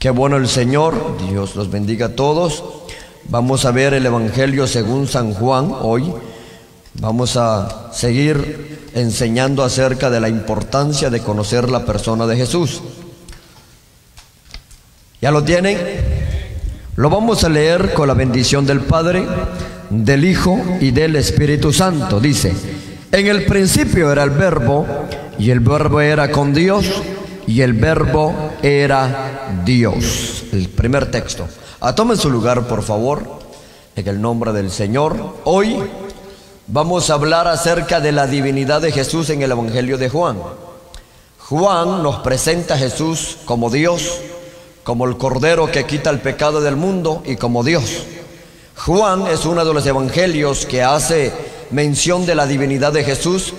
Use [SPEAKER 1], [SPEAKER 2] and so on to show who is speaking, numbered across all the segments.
[SPEAKER 1] Qué bueno el Señor, Dios los bendiga a todos. Vamos a ver el Evangelio según San Juan hoy. Vamos a seguir enseñando acerca de la importancia de conocer la persona de Jesús. ¿Ya lo tienen? Lo vamos a leer con la bendición del Padre, del Hijo y del Espíritu Santo. Dice, en el principio era el verbo y el verbo era con Dios y el verbo era Dios. El primer texto. A tomen su lugar, por favor, en el nombre del Señor. Hoy vamos a hablar acerca de la divinidad de Jesús en el Evangelio de Juan. Juan nos presenta a Jesús como Dios, como el Cordero que quita el pecado del mundo y como Dios. Juan es uno de los evangelios que hace mención de la divinidad de Jesús.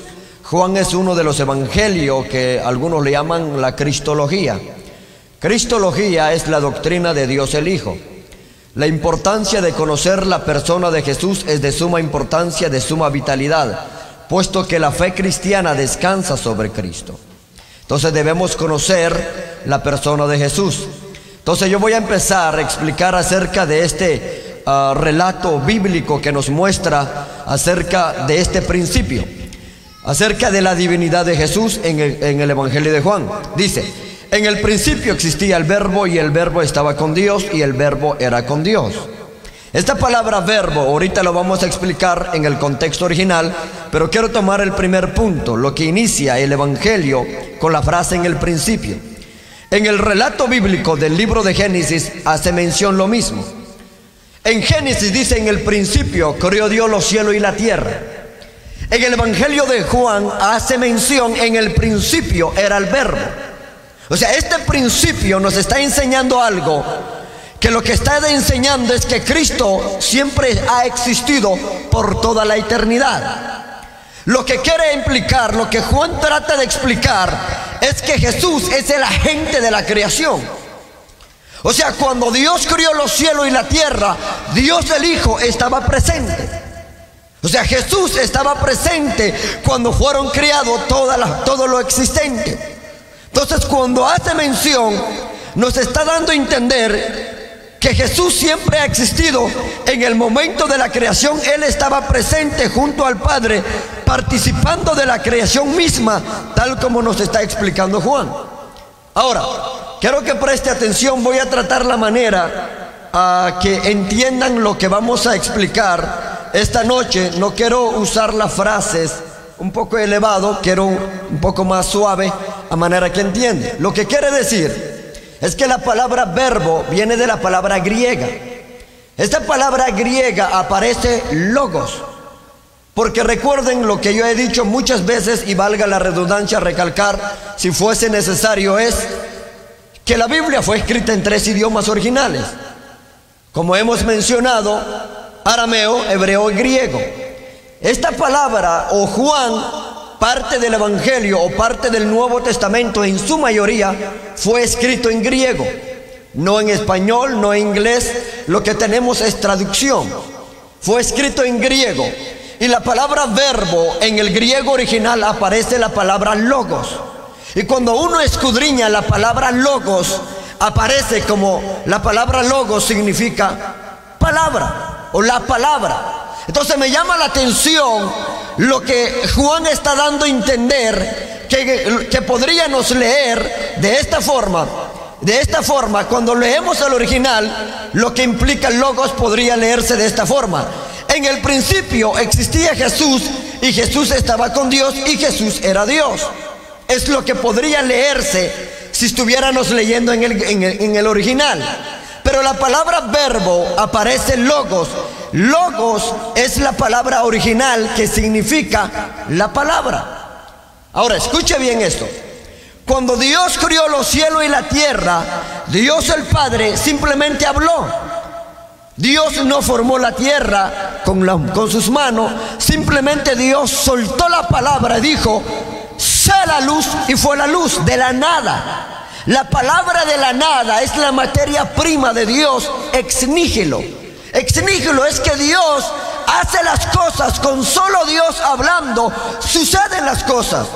[SPEAKER 1] Juan es uno de los evangelios que algunos le llaman la cristología. Cristología es la doctrina de Dios el Hijo. La importancia de conocer la persona de Jesús es de suma importancia, de suma vitalidad, puesto que la fe cristiana descansa sobre Cristo. Entonces debemos conocer la persona de Jesús. Entonces yo voy a empezar a explicar acerca de este uh, relato bíblico que nos muestra acerca de este principio, acerca de la divinidad de Jesús en el, Evangelio de Juan. Dice, en el principio existía el verbo y el verbo estaba con Dios y el verbo era con Dios. Esta palabra verbo, ahorita lo vamos a explicar en el contexto original, pero quiero tomar el primer punto, lo que inicia el Evangelio con la frase en el principio. En el relato bíblico del libro de Génesis hace mención lo mismo. En Génesis dice en el principio creó Dios los cielos y la tierra. En el Evangelio de Juan hace mención en el principio era el verbo. O sea, este principio nos está enseñando algo que lo que está enseñando es que Cristo siempre ha existido por toda la eternidad. Lo que quiere implicar, lo que Juan trata de explicar, es que Jesús es el agente de la creación. O sea, cuando Dios crió los cielos y la tierra, Dios el Hijo estaba presente. O sea, Jesús estaba presente cuando fueron creados todo lo existente. Entonces, cuando hace mención, nos está dando a entender que Jesús siempre ha existido. En el momento de la creación, Él estaba presente junto al Padre, participando de la creación misma, tal como nos está explicando Juan. Ahora, quiero que preste atención, voy a tratar la manera a que entiendan lo que vamos a explicar esta noche. No quiero usar las frases un poco elevado, quiero un poco más suave, a manera que entiende. Lo que quiere decir es que la palabra verbo viene de la palabra griega. Esta palabra griega aparece logos. Porque recuerden lo que yo he dicho muchas veces y valga la redundancia recalcar si fuese necesario es que la Biblia fue escrita en tres idiomas originales. Como hemos mencionado, arameo, hebreo y griego. Esta palabra o Juan parte del Evangelio o parte del Nuevo Testamento en su mayoría fue escrito en griego, no en español, no en inglés, lo que tenemos es traducción. Fue escrito en griego y la palabra verbo en el griego original aparece la palabra logos. Y cuando uno escudriña la palabra logos, aparece como la palabra logos significa palabra o la palabra. Entonces me llama la atención lo que Juan está dando a entender que, que podríamos leer de esta forma. De esta forma, cuando leemos el original, lo que implica logos podría leerse de esta forma. En el principio existía Jesús y Jesús estaba con Dios y Jesús era Dios. Es lo que podría leerse si estuviéramos leyendo en el, en el original. Pero la palabra verbo aparece logos Logos es la palabra original que significa la palabra. Ahora, escuche bien esto. Cuando Dios crió los cielos y la tierra, Dios el Padre simplemente habló. Dios no formó la tierra con, con sus manos, simplemente Dios soltó la palabra y dijo, sea la luz y fue la luz de la nada. La palabra de la nada es la materia prima de Dios ex nihilo. Es que Dios hace las cosas con solo Dios hablando, suceden las cosas.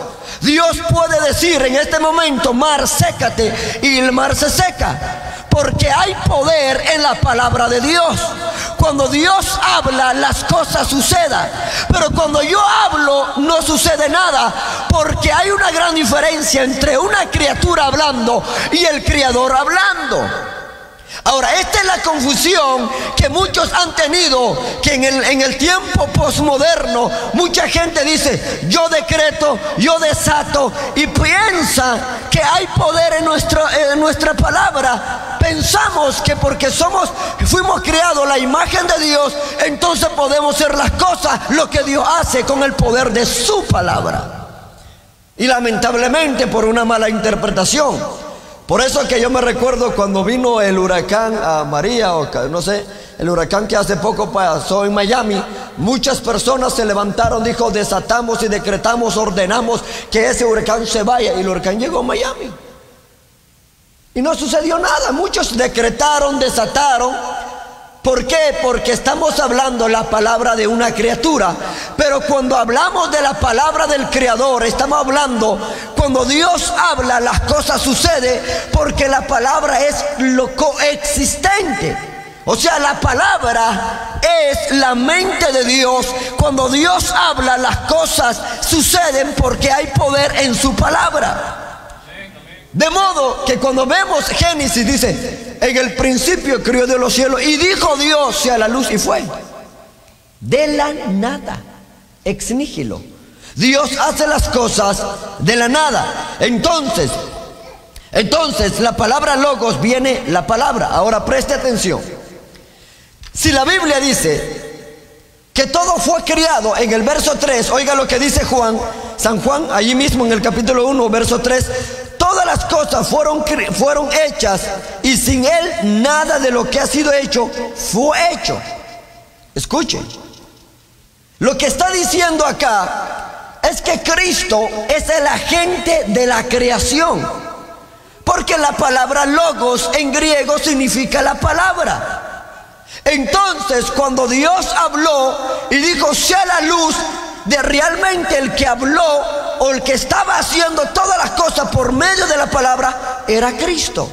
[SPEAKER 1] Dios puede decir en este momento, mar, sécate, y el mar se seca. Porque hay poder en la palabra de Dios. Cuando Dios habla, las cosas sucedan. Pero cuando yo hablo, no sucede nada. Porque hay una gran diferencia entre una criatura hablando y el Creador hablando. Ahora, esta es la confusión que muchos han tenido, que en el, en el tiempo posmoderno mucha gente dice, yo decreto, yo desato, y piensa que hay poder en, nuestro, en nuestra palabra. Pensamos que porque somos, fuimos creados la imagen de Dios, entonces podemos hacer las cosas, lo que Dios hace con el poder de su palabra. Y lamentablemente por una mala interpretación por eso que yo me recuerdo cuando vino el huracán a María, o no sé, el huracán que hace poco pasó en Miami, muchas personas se levantaron, dijo, desatamos y decretamos, ordenamos que ese huracán se vaya. Y el huracán llegó a Miami. Y no sucedió nada. Muchos decretaron, desataron, ¿Por qué? Porque estamos hablando la palabra de una criatura. Pero cuando hablamos de la palabra del Creador, estamos hablando, cuando Dios habla, las cosas suceden porque la palabra es lo coexistente. O sea, la palabra es la mente de Dios. Cuando Dios habla, las cosas suceden porque hay poder en su palabra. De modo que cuando vemos Génesis dice, en el principio crió de los cielos y dijo Dios sea la luz y fue. De la nada, ex. Dios hace las cosas de la nada. Entonces, entonces la palabra logos viene la palabra. Ahora preste atención. Si la Biblia dice que todo fue criado en el verso 3, oiga lo que dice Juan, San Juan, allí mismo en el capítulo 1, verso 3, Todas las cosas fueron, fueron hechas y sin Él nada de lo que ha sido hecho fue hecho. Escuchen. Lo que está diciendo acá es que Cristo es el agente de la creación. Porque la palabra logos en griego significa la palabra. Entonces, cuando Dios habló y dijo, sea la luz, de realmente el que habló o el que estaba haciendo todas las cosas por medio de la palabra era Cristo.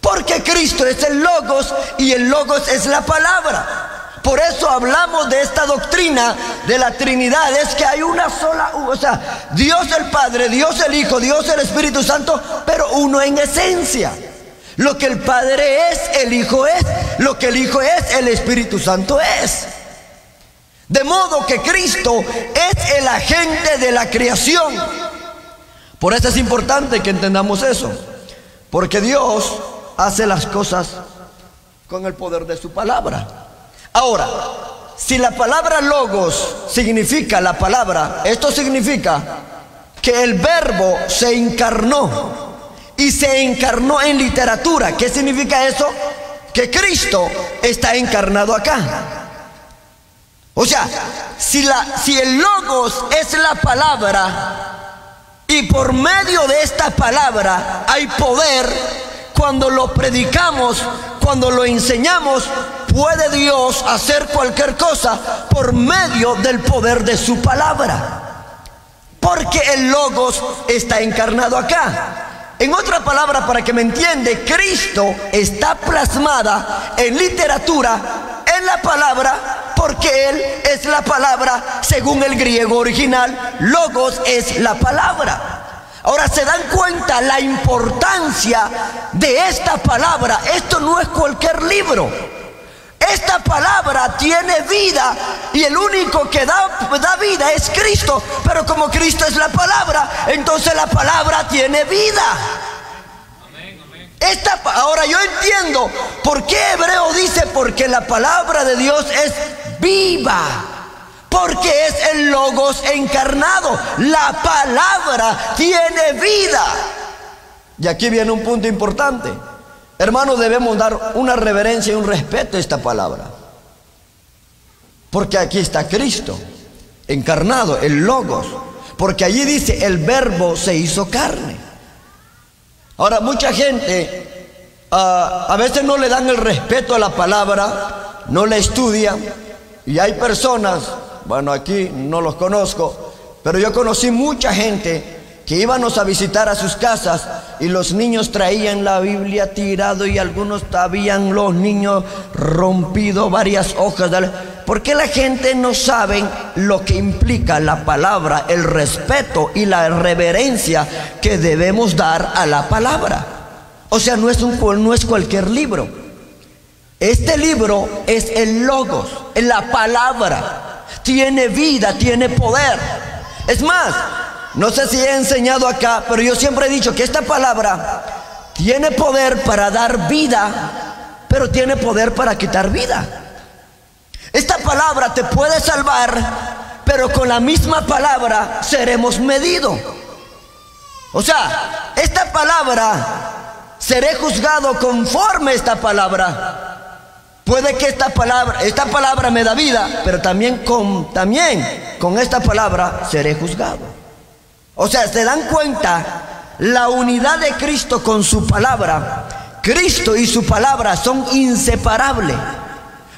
[SPEAKER 1] Porque Cristo es el logos y el logos es la palabra. Por eso hablamos de esta doctrina de la Trinidad, es que hay una sola, o sea, Dios el Padre, Dios el Hijo, Dios el Espíritu Santo, pero uno en esencia. Lo que el Padre es, el Hijo es, lo que el Hijo es, el Espíritu Santo es. De modo que Cristo es el agente de la creación. Por eso es importante que entendamos eso. Porque Dios hace las cosas con el poder de su palabra. Ahora, si la palabra logos significa la palabra, esto significa que el verbo se encarnó y se encarnó en literatura. ¿Qué significa eso? Que Cristo está encarnado acá. O sea, si, la, si el logos es la palabra y por medio de esta palabra hay poder, cuando lo predicamos, cuando lo enseñamos, puede Dios hacer cualquier cosa por medio del poder de su palabra. Porque el logos está encarnado acá. En otra palabra, para que me entiende, Cristo está plasmada en literatura, la palabra porque Él es la palabra según el griego original. Logos es la palabra. Ahora se dan cuenta la importancia de esta palabra. Esto no es cualquier libro. Esta palabra tiene vida y el único que da, vida es Cristo. Pero como Cristo es la palabra, entonces la palabra tiene vida. Esta, ahora yo entiendo por qué Hebreo dice porque la palabra de Dios es viva. Porque es el logos encarnado. La palabra tiene vida. Y aquí viene un punto importante. Hermanos, debemos dar una reverencia y un respeto a esta palabra. Porque aquí está Cristo, encarnado, el logos. Porque allí dice, el verbo se hizo carne. Ahora, mucha gente ah, a veces no le dan el respeto a la palabra, no la estudian. Y hay personas, bueno, aquí no los conozco, pero yo conocí mucha gente que íbamos a visitar a sus casas y los niños traían la Biblia tirado y algunos habían los niños rompido varias hojas. ¿Por qué la gente no sabe lo que implica la palabra, el respeto y la reverencia que debemos dar a la palabra? O sea, no es, un, no es cualquier libro. Este libro es el logos, la palabra. Tiene vida, tiene poder. Es más, no sé si he enseñado acá, pero yo siempre he dicho que esta palabra tiene poder para dar vida, pero tiene poder para quitar vida. Esta palabra te puede salvar, pero con la misma palabra seremos medidos. O sea, esta palabra, seré juzgado conforme esta palabra. Puede que esta palabra, esta palabra me da vida, pero también con, también con esta palabra seré juzgado. O sea, se dan cuenta la unidad de Cristo con su palabra. Cristo y su palabra son inseparables.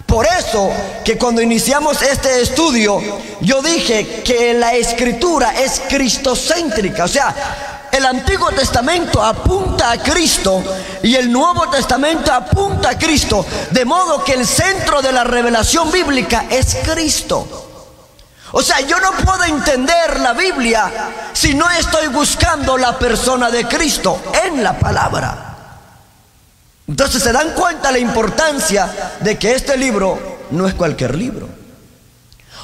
[SPEAKER 1] Por eso que cuando iniciamos este estudio, yo dije que la escritura es cristocéntrica, o sea, el Antiguo Testamento apunta a Cristo y el Nuevo Testamento apunta a Cristo, de modo que el centro de la revelación bíblica es Cristo. O sea, yo no puedo entender la Biblia si no estoy buscando la persona de Cristo en la palabra. Entonces se dan cuenta la importancia de que este libro no es cualquier libro.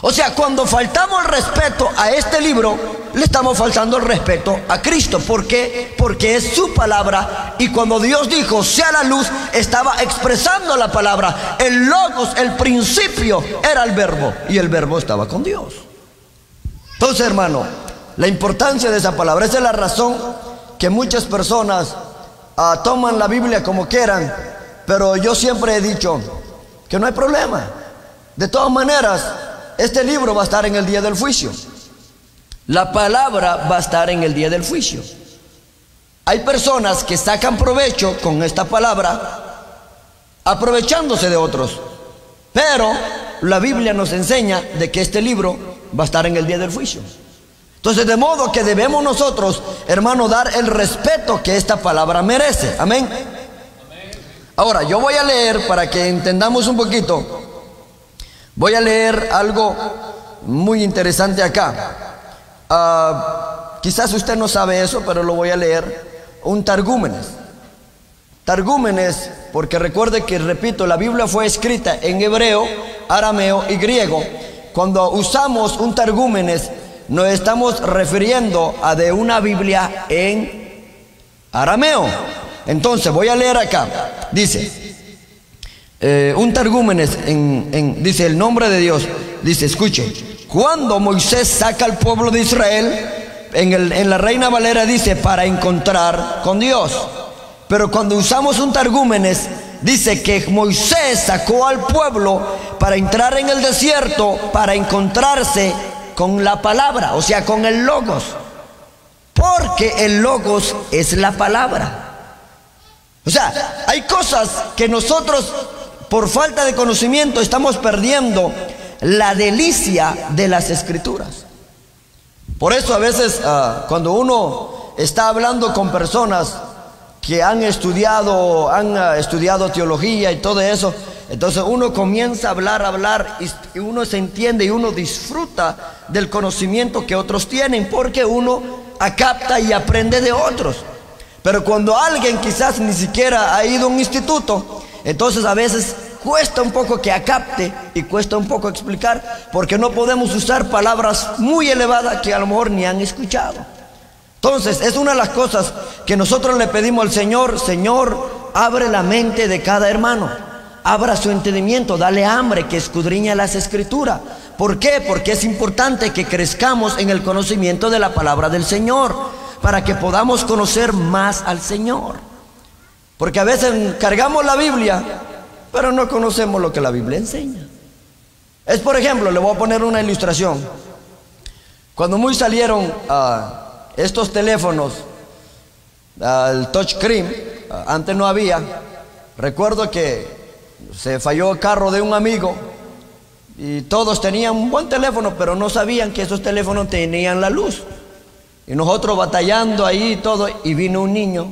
[SPEAKER 1] O sea, cuando faltamos el respeto a este libro, le estamos faltando el respeto a Cristo. ¿Por qué? Porque es su palabra. Y cuando Dios dijo, sea la luz, estaba expresando la palabra. El logos, el principio, era el verbo. Y el verbo estaba con Dios. Entonces, hermano, la importancia de esa palabra, esa es la razón que muchas personas Ah, toman la Biblia como quieran, pero yo siempre he dicho que no hay problema. De todas maneras, este libro va a estar en el día del juicio. La palabra va a estar en el día del juicio. Hay personas que sacan provecho con esta palabra aprovechándose de otros. Pero la Biblia nos enseña de que este libro va a estar en el día del juicio. Entonces, de modo que debemos nosotros, hermano, dar el respeto que esta palabra merece. Amén. Ahora, yo voy a leer para que entendamos un poquito. Voy a leer algo muy interesante acá. Ah, quizás usted no sabe eso, pero lo voy a leer. Un Targúmenes. Targúmenes, porque recuerde que, repito, la Biblia fue escrita en hebreo, arameo y griego. Cuando usamos un Targúmenes, nos estamos refiriendo a de una Biblia en arameo. Entonces, voy a leer acá. Dice, eh, un Targúmenes, en, dice el nombre de Dios, dice, escuche, cuando Moisés saca al pueblo de Israel, en, el, en la Reina Valera dice, para encontrar con Dios. Pero cuando usamos un Targúmenes, dice que Moisés sacó al pueblo para entrar en el desierto, para encontrarse con la palabra, o sea, con el logos. Porque el logos es la palabra. O sea, hay cosas que nosotros por falta de conocimiento estamos perdiendo la delicia de las escrituras. Por eso a veces ah, cuando uno está hablando con personas que han estudiado, han ah, estudiado teología y todo eso, entonces uno comienza a hablar, a hablar y uno se entiende y uno disfruta del conocimiento que otros tienen porque uno acapta y aprende de otros. Pero cuando alguien quizás ni siquiera ha ido a un instituto, entonces a veces cuesta un poco que acapte y cuesta un poco explicar porque no podemos usar palabras muy elevadas que a lo mejor ni han escuchado. Entonces es una de las cosas que nosotros le pedimos al Señor, Señor, abre la mente de cada hermano abra su entendimiento, dale hambre que escudriña las escrituras. ¿Por qué? Porque es importante que crezcamos en el conocimiento de la palabra del Señor, para que podamos conocer más al Señor. Porque a veces cargamos la Biblia, pero no conocemos lo que la Biblia enseña. Es por ejemplo, le voy a poner una ilustración. Cuando muy salieron ah, estos teléfonos, al touchscreen, ah, antes no había, recuerdo que se falló el carro de un amigo y todos tenían un buen teléfono, pero no sabían que esos teléfonos tenían la luz. Y nosotros batallando ahí y todo, y vino un niño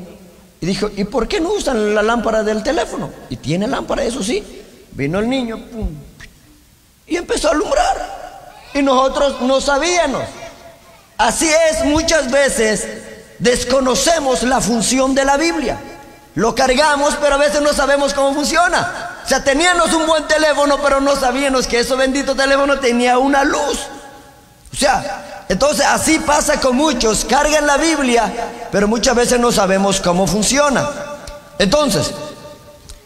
[SPEAKER 1] y dijo, ¿y por qué no usan la lámpara del teléfono? Y tiene lámpara, eso sí. Vino el niño y empezó a alumbrar. Y nosotros no sabíamos. Así es, muchas veces desconocemos la función de la Biblia. Lo cargamos, pero a veces no sabemos cómo funciona. O sea, teníamos un buen teléfono, pero no sabíamos que ese bendito teléfono tenía una luz. O sea, entonces así pasa con muchos. Cargan la Biblia, pero muchas veces no sabemos cómo funciona. Entonces,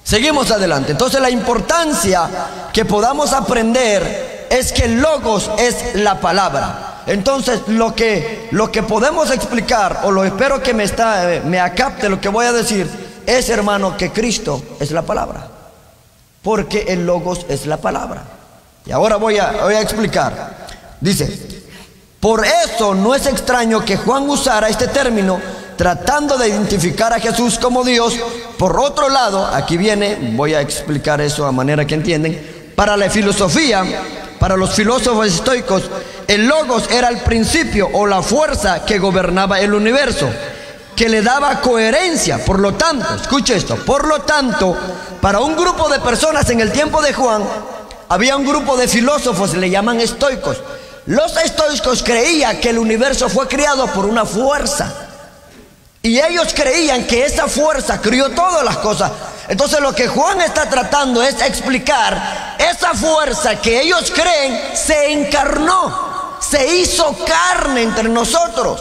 [SPEAKER 1] seguimos adelante. Entonces la importancia que podamos aprender es que logos es la palabra. Entonces, lo que, lo que podemos explicar, o lo espero que me, está, eh, me acapte lo que voy a decir, es, hermano, que Cristo es la palabra. Porque el logos es la palabra. Y ahora voy a, voy a explicar. Dice, por eso no es extraño que Juan usara este término tratando de identificar a Jesús como Dios. Por otro lado, aquí viene, voy a explicar eso a manera que entienden, para la filosofía, para los filósofos estoicos, el logos era el principio o la fuerza que gobernaba el universo que le daba coherencia. Por lo tanto, escuche esto, por lo tanto, para un grupo de personas en el tiempo de Juan, había un grupo de filósofos, le llaman estoicos. Los estoicos creían que el universo fue creado por una fuerza. Y ellos creían que esa fuerza crió todas las cosas. Entonces lo que Juan está tratando es explicar, esa fuerza que ellos creen se encarnó, se hizo carne entre nosotros.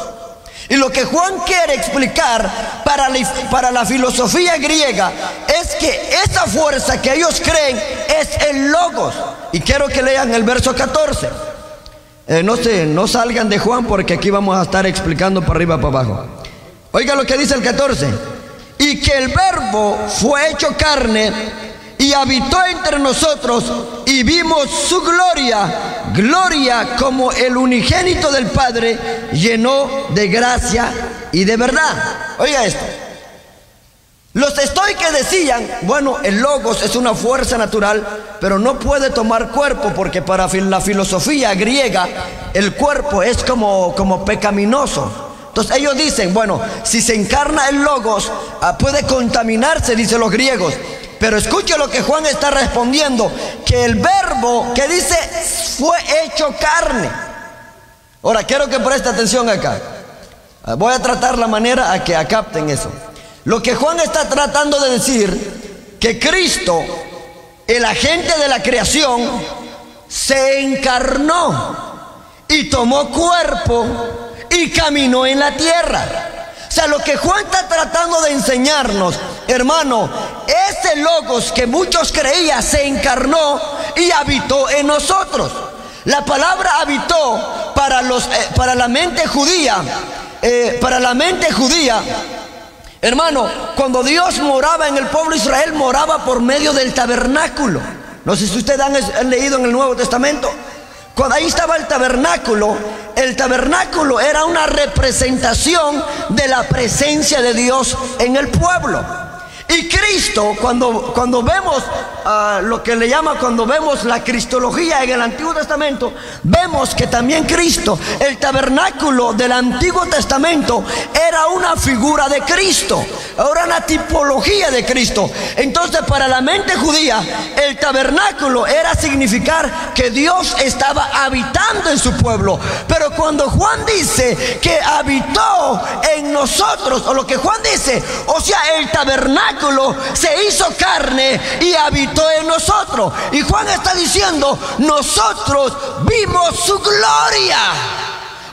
[SPEAKER 1] Y lo que Juan quiere explicar para la, para la filosofía griega es que esa fuerza que ellos creen es el logos. Y quiero que lean el verso 14. Eh, no sé, no salgan de Juan porque aquí vamos a estar explicando para arriba, para abajo. Oiga lo que dice el 14. Y que el verbo fue hecho carne y habitó entre nosotros y vimos su gloria, gloria como el unigénito del Padre, llenó de gracia y de verdad. Oiga esto. Los estoicos decían, bueno, el logos es una fuerza natural, pero no puede tomar cuerpo porque para la filosofía griega el cuerpo es como, como pecaminoso. Entonces ellos dicen, bueno, si se encarna el logos, ah, puede contaminarse, dicen los griegos. Pero escuche lo que Juan está respondiendo, que el verbo que dice fue hecho carne. Ahora quiero que preste atención acá. Ah, voy a tratar la manera a que capten eso. Lo que Juan está tratando de decir, que Cristo, el agente de la creación, se encarnó y tomó cuerpo y caminó en la tierra. O sea, lo que Juan está tratando de enseñarnos, hermano, ese logos que muchos creían se encarnó y habitó en nosotros. La palabra habitó para, los, eh, para la mente judía, eh, para la mente judía, hermano, cuando Dios moraba en el pueblo de Israel, moraba por medio del tabernáculo. No sé si ustedes han leído en el Nuevo Testamento. Cuando ahí estaba el tabernáculo, el tabernáculo era una representación de la presencia de Dios en el pueblo. Y Cristo, cuando, cuando vemos ah, lo que le llama, cuando vemos la cristología en el Antiguo Testamento, vemos que también Cristo, el tabernáculo del Antiguo Testamento, era una figura de Cristo, era una tipología de Cristo. Entonces, para la mente judía, el tabernáculo era significar que Dios estaba habitando en su pueblo. Pero cuando Juan dice que habitó en nosotros, o lo que Juan dice, o sea, el tabernáculo, se hizo carne y habitó en nosotros. Y Juan está diciendo, nosotros vimos su gloria.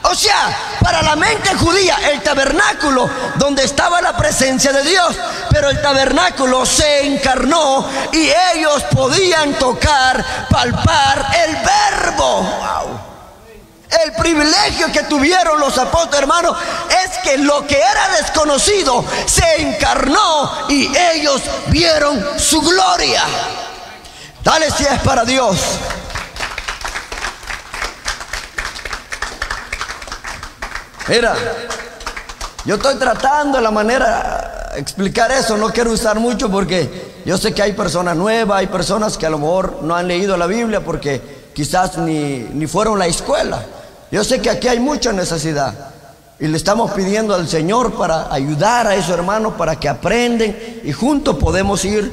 [SPEAKER 1] O sea, para la mente judía, el tabernáculo donde estaba la presencia de Dios, pero el tabernáculo se encarnó y ellos podían tocar, palpar el verbo el privilegio que tuvieron los apóstoles, hermanos, es que lo que era desconocido se encarnó y ellos vieron su gloria. Dale si es para Dios. Mira, yo estoy tratando de la manera de explicar eso, no quiero usar mucho porque yo sé que hay personas nuevas, hay personas que a lo mejor no han leído la Biblia porque quizás ni, ni fueron a la escuela. Yo sé que aquí hay mucha necesidad. Y le estamos pidiendo al Señor para ayudar a esos hermanos para que aprenden y juntos podemos ir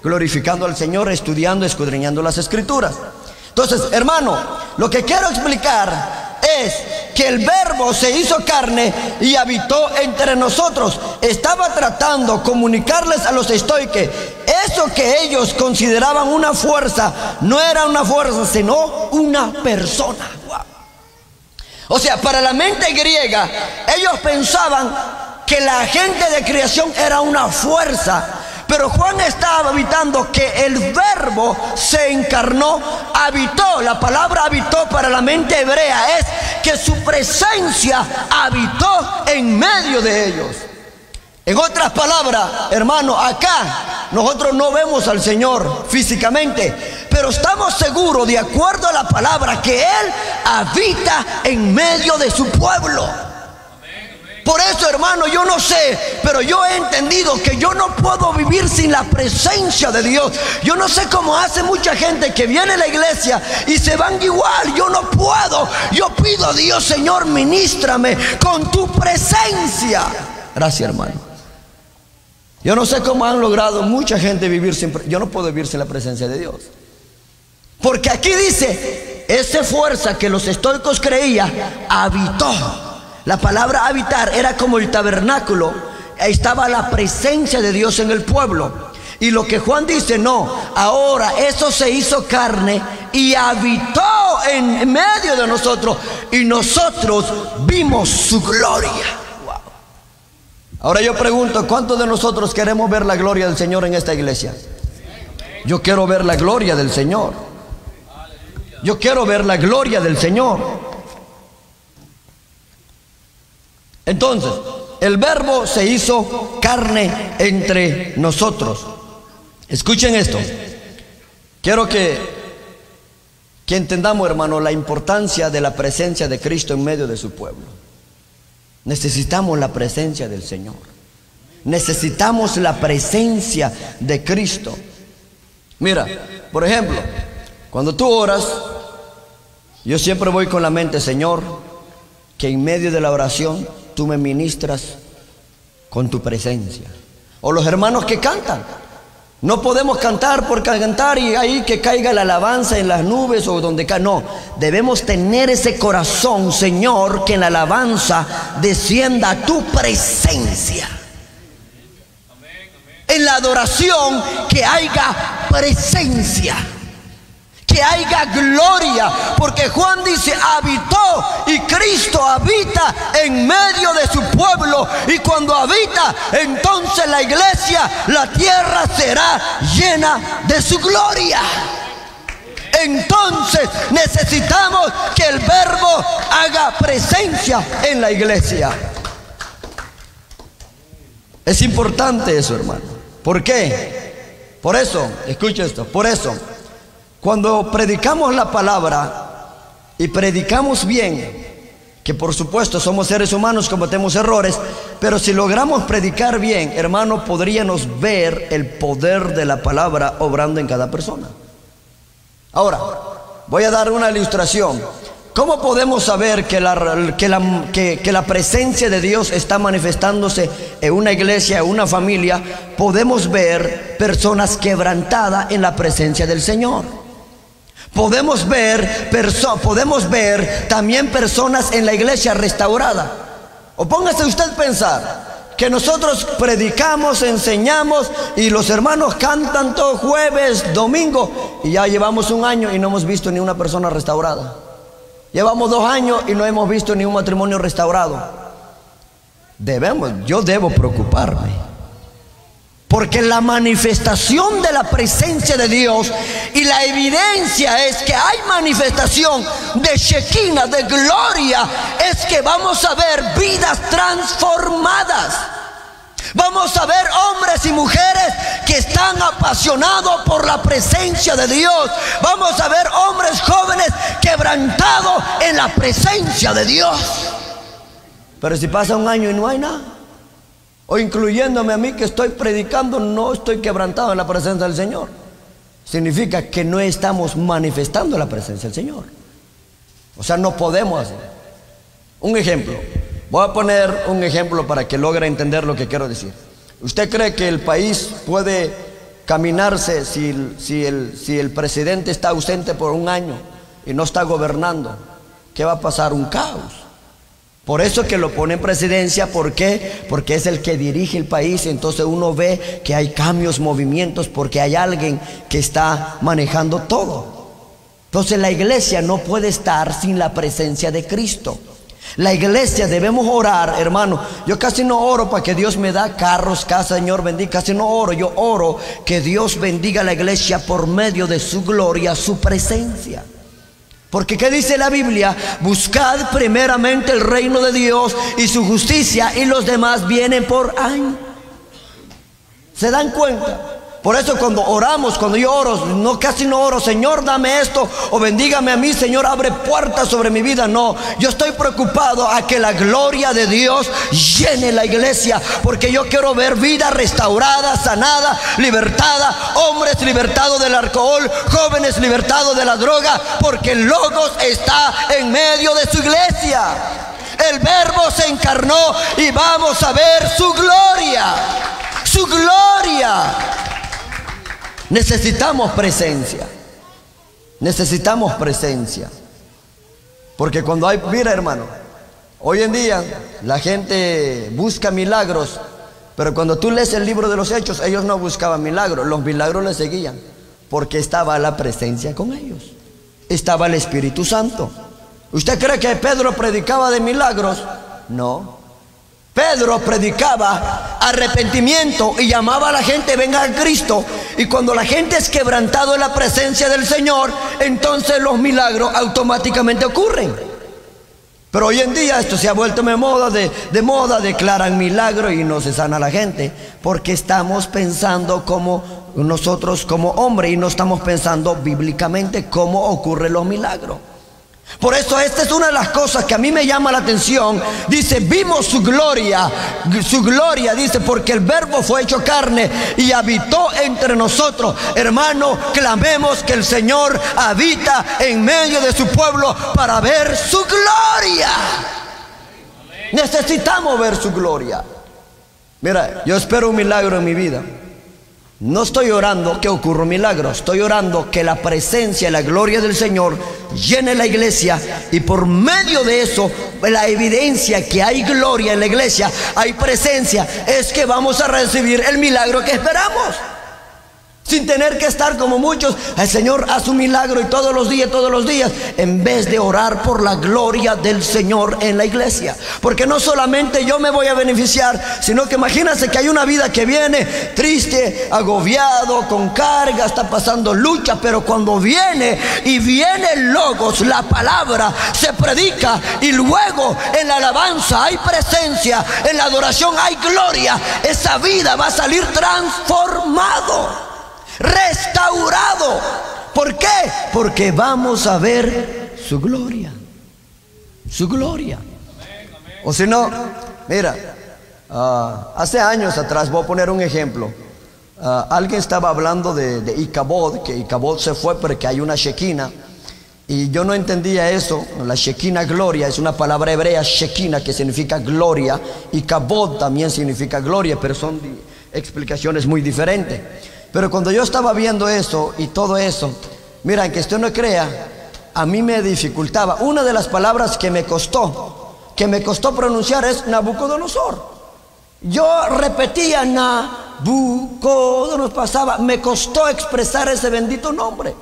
[SPEAKER 1] glorificando al Señor, estudiando, escudriñando las escrituras. Entonces, hermano, lo que quiero explicar es que el verbo se hizo carne y habitó entre nosotros. Estaba tratando comunicarles a los estoiques eso que ellos consideraban una fuerza, no era una fuerza, sino una persona. O sea, para la mente griega, ellos pensaban que la agente de creación era una fuerza. Pero Juan estaba habitando que el verbo se encarnó, habitó. La palabra habitó para la mente hebrea es que su presencia habitó en medio de ellos. En otras palabras, hermano, acá nosotros no vemos al Señor físicamente, pero estamos seguros, de acuerdo a la palabra, que Él habita en medio de su pueblo. Por eso, hermano, yo no sé, pero yo he entendido que yo no puedo vivir sin la presencia de Dios. Yo no sé cómo hace mucha gente que viene a la iglesia y se van igual. Yo no puedo. Yo pido a Dios, Señor, ministrame con tu presencia. Gracias, hermano. Yo no sé cómo han logrado mucha gente vivir sin... Yo no puedo vivir sin la presencia de Dios. Porque aquí dice, esa fuerza que los estoicos creían, habitó. La palabra habitar era como el tabernáculo. Estaba la presencia de Dios en el pueblo. Y lo que Juan dice, no, ahora eso se hizo carne y habitó en medio de nosotros. Y nosotros vimos su gloria. Ahora yo pregunto, ¿cuántos de nosotros queremos ver la gloria del Señor en esta iglesia? Yo quiero ver la gloria del Señor. Yo quiero ver la gloria del Señor. Entonces, el verbo se hizo carne entre nosotros. Escuchen esto. Quiero que, que entendamos, hermano, la importancia de la presencia de Cristo en medio de su pueblo. Necesitamos la presencia del Señor. Necesitamos la presencia de Cristo. Mira, por ejemplo, cuando tú oras, yo siempre voy con la mente, Señor, que en medio de la oración tú me ministras con tu presencia. O los hermanos que cantan. No podemos cantar por cantar y ahí que caiga la alabanza en las nubes o donde caiga. No, debemos tener ese corazón, Señor, que en la alabanza descienda tu presencia. En la adoración que haya presencia que haya gloria, porque Juan dice, habitó y Cristo habita en medio de su pueblo y cuando habita, entonces la iglesia, la tierra será llena de su gloria. Entonces necesitamos que el verbo haga presencia en la iglesia. Es importante eso, hermano. ¿Por qué? Por eso, escucha esto, por eso cuando predicamos la palabra y predicamos bien, que por supuesto somos seres humanos, cometemos errores, pero si logramos predicar bien, hermano, podríamos ver el poder de la palabra obrando en cada persona. Ahora, voy a dar una ilustración. ¿Cómo podemos saber que la, que, la, que la, presencia de Dios está manifestándose en una iglesia, en una familia? Podemos ver personas quebrantadas en la presencia del Señor. Podemos ver, podemos ver también personas en la iglesia restaurada. O póngase usted a pensar que nosotros predicamos, enseñamos y los hermanos cantan todo jueves, domingo y ya llevamos un año y no hemos visto ni una persona restaurada. Llevamos dos años y no hemos visto ni un matrimonio restaurado. Debemos, yo debo preocuparme. Porque la manifestación de la presencia de Dios y la evidencia es que hay manifestación de Shekinah, de gloria, es que vamos a ver vidas transformadas. Vamos a ver hombres y mujeres que están apasionados por la presencia de Dios. Vamos a ver hombres jóvenes quebrantados en la presencia de Dios. Pero si pasa un año y no hay nada o incluyéndome a mí que estoy predicando, no estoy quebrantado en la presencia del Señor. Significa que no estamos manifestando la presencia del Señor. O sea, no podemos hacer. Un ejemplo. Voy a poner un ejemplo para que logre entender lo que quiero decir. ¿Usted cree que el país puede caminarse si, si, el, si el presidente está ausente por un año y no está gobernando? ¿Qué va a pasar? Un caos. Por eso que lo pone en presidencia, ¿por qué? Porque es el que dirige el país, entonces uno ve que hay cambios, movimientos, porque hay alguien que está manejando todo. Entonces la iglesia no puede estar sin la presencia de Cristo. La iglesia debemos orar, hermano. Yo casi no oro para que Dios me da carros, casa, Señor bendiga. Casi no oro. Yo oro que Dios bendiga a la iglesia por medio de su gloria, su presencia. Porque ¿qué dice la Biblia? Buscad primeramente el reino de Dios y su justicia y los demás vienen por ahí. ¿Se dan cuenta? Por eso cuando oramos, cuando yo oro, no casi no oro, Señor, dame esto o bendígame a mí, Señor, abre puertas sobre mi vida. No, yo estoy preocupado a que la gloria de Dios llene la iglesia, porque yo quiero ver vida restaurada, sanada, libertada, hombres libertados del alcohol, jóvenes libertados de la droga, porque el Logos está en medio de su iglesia. El verbo se encarnó y vamos a ver su gloria. Su gloria. Necesitamos presencia. Necesitamos presencia. Porque cuando hay, mira hermano, hoy en día la gente busca milagros, pero cuando tú lees el libro de los hechos, ellos no buscaban milagros, los milagros les seguían, porque estaba la presencia con ellos, estaba el Espíritu Santo. ¿Usted cree que Pedro predicaba de milagros? No. Pedro predicaba arrepentimiento y llamaba a la gente, venga a Cristo. Y cuando la gente es quebrantado en la presencia del Señor, entonces los milagros automáticamente ocurren. Pero hoy en día esto se ha vuelto de moda, de, moda, declaran milagro y no se sana la gente, porque estamos pensando como nosotros como hombre y no estamos pensando bíblicamente cómo ocurren los milagros. Por eso esta es una de las cosas que a mí me llama la atención. Dice, vimos su gloria, su gloria, dice, porque el verbo fue hecho carne y habitó entre nosotros. Hermano, clamemos que el Señor habita en medio de su pueblo para ver su gloria. Necesitamos ver su gloria. Mira, yo espero un milagro en mi vida. No estoy orando que ocurra un milagro, estoy orando que la presencia y la gloria del Señor llene la iglesia y por medio de eso, la evidencia que hay gloria en la iglesia, hay presencia, es que vamos a recibir el milagro que esperamos sin tener que estar como muchos. El Señor hace un milagro y todos los días, todos los días, en vez de orar por la gloria del Señor en la iglesia. Porque no solamente yo me voy a beneficiar, sino que imagínense que hay una vida que viene triste, agobiado, con carga, está pasando lucha, pero cuando viene y viene el logos, la palabra se predica y luego en la alabanza hay presencia, en la adoración hay gloria, esa vida va a salir transformado restaurado. ¿Por qué? Porque vamos a ver su gloria. Su gloria. O si no, mira, ah, hace años atrás, voy a poner un ejemplo. Ah, alguien estaba hablando de, de Icabod, que Icabod se fue porque hay una Shekinah. Y yo no entendía eso. La Shekinah gloria es una palabra hebrea, Shekinah, que significa gloria. Y Kabod también significa gloria, pero son explicaciones muy diferentes. Pero cuando yo estaba viendo eso y todo eso, mira, que usted no crea, a mí me dificultaba. Una de las palabras que me costó, que me costó pronunciar es Nabucodonosor. Yo repetía Nabucodonosor, pasaba, me costó expresar ese bendito nombre.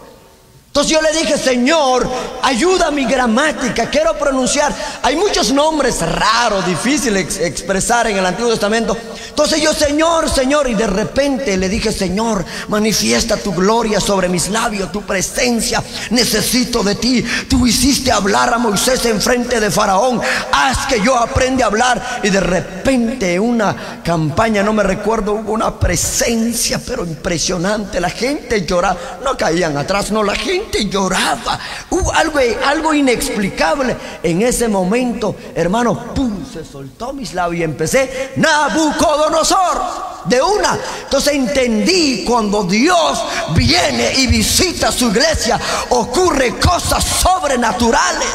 [SPEAKER 1] Entonces yo le dije, Señor, ayuda a mi gramática, quiero pronunciar. Hay muchos nombres raros, difíciles de expresar en el Antiguo Testamento. Entonces yo, Señor, Señor, y de repente le dije, Señor, manifiesta tu gloria sobre mis labios, tu presencia, necesito de ti. Tú hiciste hablar a Moisés en frente de Faraón, haz que yo aprenda a hablar. Y de repente una campaña, no me recuerdo, hubo una presencia, pero impresionante. La gente lloraba, no caían atrás, no, la gente lloraba. Hubo algo, algo inexplicable. En ese momento, hermano, pum, se soltó mis labios y empecé, Nabucodonosor, de una. Entonces entendí cuando Dios viene y visita su iglesia, ocurre cosas sobrenaturales.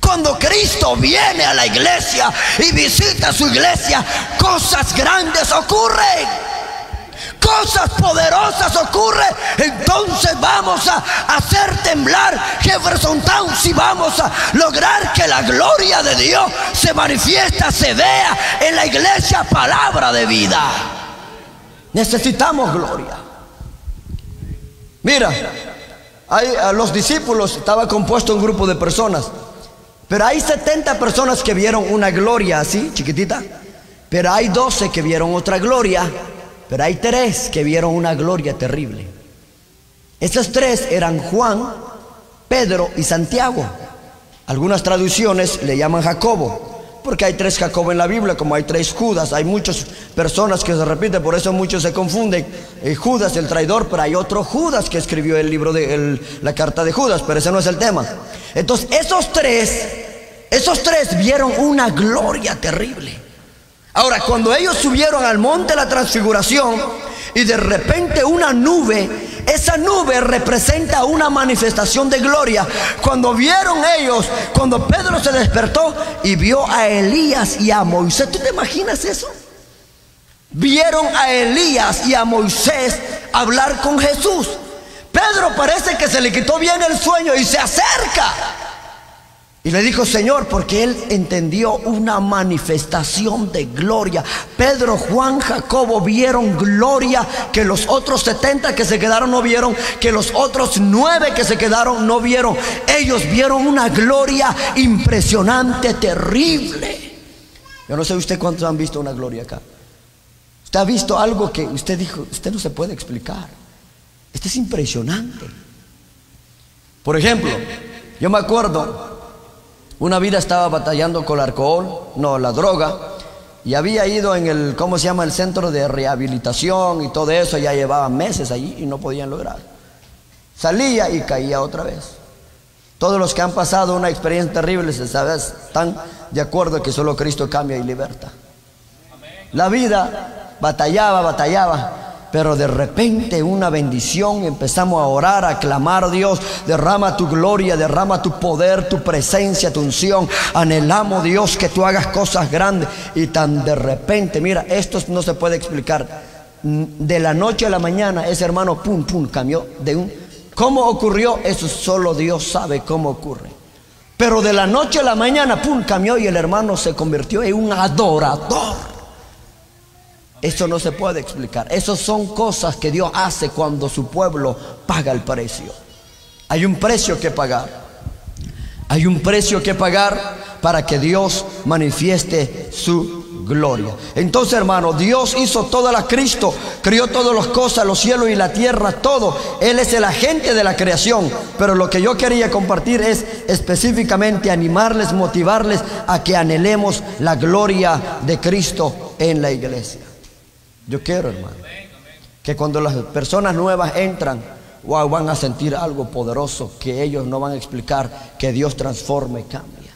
[SPEAKER 1] Cuando Cristo viene a la iglesia y visita su iglesia, cosas grandes ocurren cosas poderosas ocurren, entonces vamos a hacer temblar Jefferson Town si vamos a lograr que la gloria de Dios se manifiesta, se vea en la iglesia palabra de vida. Necesitamos gloria. Mira, hay, a los discípulos estaba compuesto un grupo de personas, pero hay 70 personas que vieron una gloria así, chiquitita, pero hay 12 que vieron otra gloria pero hay tres que vieron una gloria terrible. Esos tres eran Juan, Pedro y Santiago. Algunas traducciones le llaman Jacobo, porque hay tres Jacobo en la Biblia, como hay tres Judas. Hay muchas personas que se repiten, por eso muchos se confunden. Eh, Judas, el traidor, pero hay otro Judas que escribió el libro de la carta de Judas, pero ese no es el tema. Entonces, esos tres, esos tres vieron una gloria terrible. Ahora, cuando ellos subieron al monte de la transfiguración y de repente una nube, esa nube representa una manifestación de gloria. Cuando vieron ellos, cuando Pedro se despertó y vio a Elías y a Moisés, ¿tú te imaginas eso? Vieron a Elías y a Moisés hablar con Jesús. Pedro parece que se le quitó bien el sueño y se acerca. Y le dijo, Señor, porque él entendió una manifestación de gloria. Pedro, Juan, Jacobo vieron gloria que los otros 70 que se quedaron no vieron, que los otros 9 que se quedaron no vieron. Ellos vieron una gloria impresionante, terrible. Yo no sé usted cuántos han visto una gloria acá. Usted ha visto algo que usted dijo, usted no se puede explicar. Este es impresionante. Por ejemplo, yo me acuerdo una vida estaba batallando con el alcohol, no, la droga, y había ido en el, ¿cómo se llama? El centro de rehabilitación y todo eso, ya llevaba meses allí y no podían lograr. Salía y caía otra vez. Todos los que han pasado una experiencia terrible, ¿sabes? están de acuerdo que solo Cristo cambia y liberta. La vida batallaba, batallaba, pero de repente una bendición, empezamos a orar, a clamar a Dios, derrama tu gloria, derrama tu poder, tu presencia, tu unción. Anhelamos Dios que tú hagas cosas grandes y tan de repente, mira, esto no se puede explicar. De la noche a la mañana ese hermano, pum, pum, cambió de un... ¿Cómo ocurrió? Eso solo Dios sabe cómo ocurre. Pero de la noche a la mañana, pum, cambió y el hermano se convirtió en un adorador. Eso no se puede explicar. Esas son cosas que Dios hace cuando su pueblo paga el precio. Hay un precio que pagar. Hay un precio que pagar para que Dios manifieste su gloria. Entonces, hermano, Dios hizo toda la Cristo, crió todas las cosas, los cielos y la tierra, todo. Él es el agente de la creación. Pero lo que yo quería compartir es específicamente animarles, motivarles a que anhelemos la gloria de Cristo en la iglesia. Yo quiero, hermano, que cuando las personas nuevas entran, van a sentir algo poderoso que ellos no van a explicar, que Dios transforme y cambia.